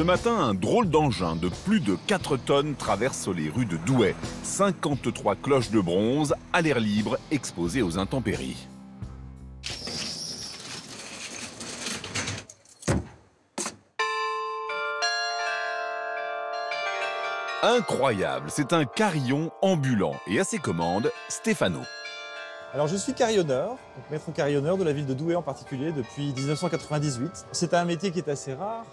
Ce matin, un drôle d'engin de plus de 4 tonnes traverse les rues de Douai. 53 cloches de bronze à l'air libre exposées aux intempéries. Incroyable, c'est un carillon ambulant et à ses commandes, Stéphano. Alors je suis carillonneur, maître carillonneur de la ville de Douai en particulier depuis 1998. C'est un métier qui est assez rare.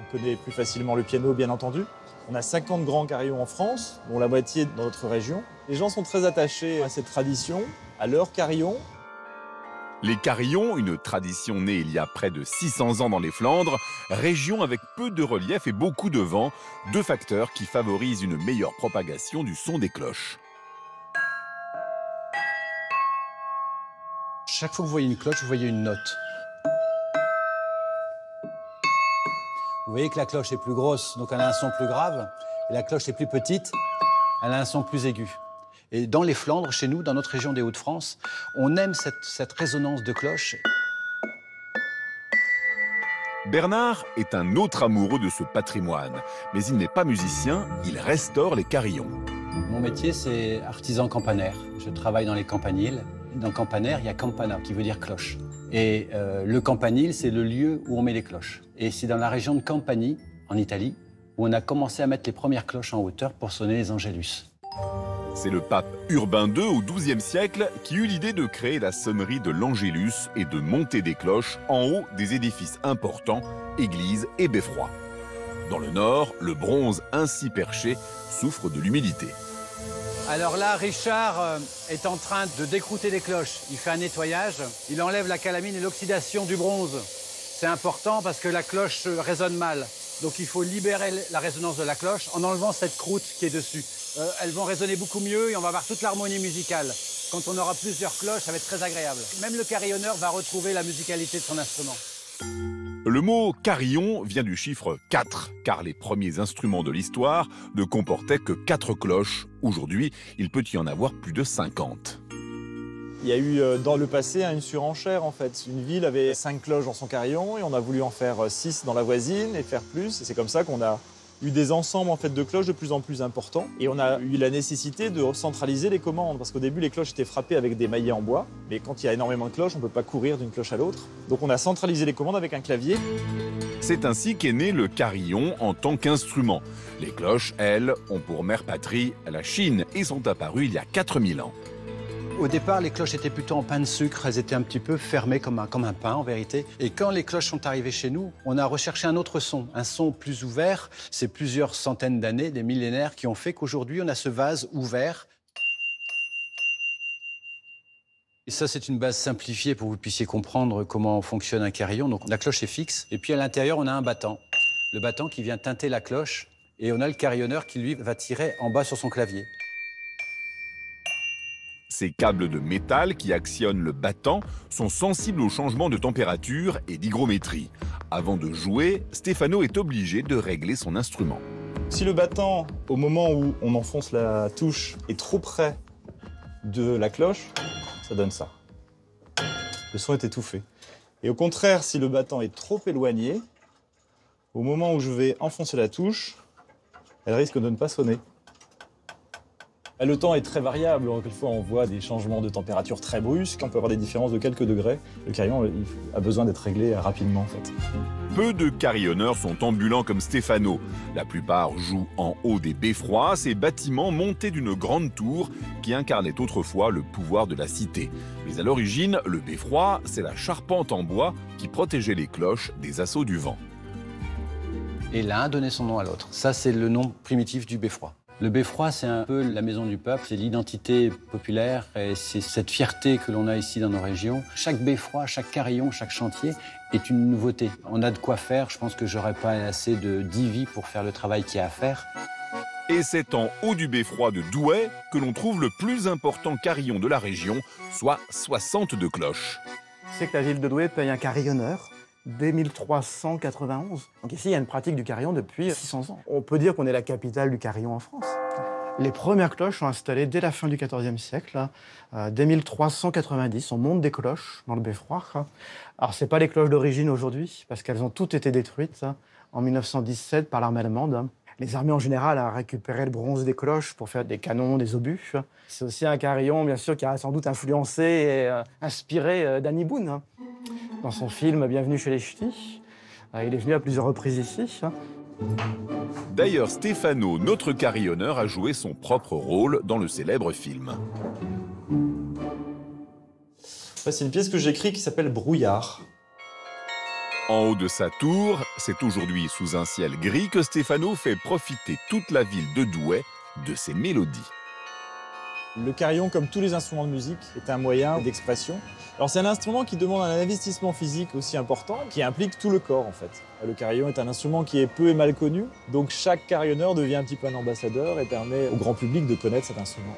On connaît plus facilement le piano bien entendu. On a 50 grands carillons en France, dont la moitié dans notre région. Les gens sont très attachés à cette tradition, à leur carillon, les carillons, une tradition née il y a près de 600 ans dans les Flandres, région avec peu de relief et beaucoup de vent, deux facteurs qui favorisent une meilleure propagation du son des cloches. Chaque fois que vous voyez une cloche, vous voyez une note. Vous voyez que la cloche est plus grosse, donc elle a un son plus grave, et la cloche est plus petite, elle a un son plus aigu. Et dans les Flandres, chez nous, dans notre région des Hauts-de-France, on aime cette, résonance de cloche. Bernard est un autre amoureux de ce patrimoine, mais il n'est pas musicien, il restaure les carillons. Mon métier, c'est artisan campanaire. Je travaille dans les campaniles. Dans campanaire, il y a campana, qui veut dire cloche. Et euh, le campanile, c'est le lieu où on met les cloches. Et c'est dans la région de Campanie, en Italie, où on a commencé à mettre les premières cloches en hauteur pour sonner les angélus. C'est le pape Urbain II au XIIe siècle qui eut l'idée de créer la sonnerie de l'Angélus et de monter des cloches en haut des édifices importants, églises et beffrois. Dans le nord, le bronze ainsi perché souffre de l'humidité. Alors là, Richard euh, est en train de décrouter les cloches. Il fait un nettoyage, il enlève la calamine et l'oxydation du bronze. C'est important parce que la cloche résonne mal. Donc il faut libérer la résonance de la cloche en enlevant cette croûte qui est dessus. Euh, elles vont résonner beaucoup mieux et on va avoir toute l'harmonie musicale. Quand on aura plusieurs cloches, ça va être très agréable. Même le carillonneur va retrouver la musicalité de son instrument. Le mot carillon vient du chiffre 4, car les premiers instruments de l'histoire ne comportaient que 4 cloches. Aujourd'hui, il peut y en avoir plus de 50. Il y a eu euh, dans le passé une surenchère en fait. Une ville avait 5 cloches dans son carillon et on a voulu en faire 6 euh, dans la voisine et faire plus. C'est comme ça qu'on a eu des ensembles en fait de cloches de plus en plus importants et on a eu la nécessité de recentraliser les commandes parce qu'au début les cloches étaient frappées avec des maillets en bois mais quand il y a énormément de cloches on ne peut pas courir d'une cloche à l'autre donc on a centralisé les commandes avec un clavier. C'est ainsi qu'est né le carillon en tant qu'instrument. Les cloches, elles, ont pour mère patrie la Chine et sont apparues il y a 4000 ans. Au départ, les cloches étaient plutôt en pain de sucre, elles étaient un petit peu fermées comme un, comme un pain en vérité. Et quand les cloches sont arrivées chez nous, on a recherché un autre son, un son plus ouvert. C'est plusieurs centaines d'années, des millénaires qui ont fait qu'aujourd'hui on a ce vase ouvert. Et ça, c'est une base simplifiée pour que vous puissiez comprendre comment fonctionne un carillon. Donc la cloche est fixe, et puis à l'intérieur, on a un battant. Le battant qui vient teinter la cloche, et on a le carillonneur qui, lui, va tirer en bas sur son clavier. Ces câbles de métal qui actionnent le battant sont sensibles au changement de température et d'hygrométrie. Avant de jouer, Stefano est obligé de régler son instrument. Si le battant, au moment où on enfonce la touche, est trop près de la cloche, ça donne ça. Le son est étouffé. Et au contraire, si le battant est trop éloigné, au moment où je vais enfoncer la touche, elle risque de ne pas sonner. Le temps est très variable. Quelquefois, on voit des changements de température très brusques. On peut avoir des différences de quelques degrés. Le carillon a besoin d'être réglé rapidement, en fait. Peu de carillonneurs sont ambulants comme Stefano. La plupart jouent en haut des beffrois, ces bâtiments montés d'une grande tour qui incarnaient autrefois le pouvoir de la cité. Mais à l'origine, le beffroi, c'est la charpente en bois qui protégeait les cloches des assauts du vent. Et l'un a donné son nom à l'autre. Ça, c'est le nom primitif du beffroi. Le Beffroi, c'est un peu la maison du peuple, c'est l'identité populaire et c'est cette fierté que l'on a ici dans nos régions. Chaque beffroi, chaque carillon, chaque chantier est une nouveauté. On a de quoi faire, je pense que j'aurais pas assez de divi pour faire le travail qu'il y a à faire. Et c'est en haut du beffroi de Douai que l'on trouve le plus important carillon de la région, soit 62 cloches. C'est que la ville de Douai paye un carillonneur dès 1391. Donc ici, il y a une pratique du carillon depuis 600 ans. On peut dire qu'on est la capitale du carillon en France. Les premières cloches sont installées dès la fin du XIVe siècle. Euh, dès 1390, on monte des cloches dans le beffroi. Alors, ce pas les cloches d'origine aujourd'hui, parce qu'elles ont toutes été détruites en 1917 par l'armée allemande. Les armées en général ont récupéré le bronze des cloches pour faire des canons, des obus. C'est aussi un carillon, bien sûr, qui a sans doute influencé et euh, inspiré euh, Danny Boone. Dans son film Bienvenue chez les Ch'tis, Euh, il est venu à plusieurs reprises ici. hein. D'ailleurs, Stefano, notre carillonneur, a joué son propre rôle dans le célèbre film. C'est une pièce que j'écris qui s'appelle Brouillard. En haut de sa tour, c'est aujourd'hui sous un ciel gris que Stefano fait profiter toute la ville de Douai de ses mélodies. Le carillon, comme tous les instruments de musique, est un moyen d'expression. Alors c'est un instrument qui demande un investissement physique aussi important, qui implique tout le corps en fait. Le carillon est un instrument qui est peu et mal connu, donc chaque carillonneur devient un petit peu un ambassadeur et permet au grand public de connaître cet instrument.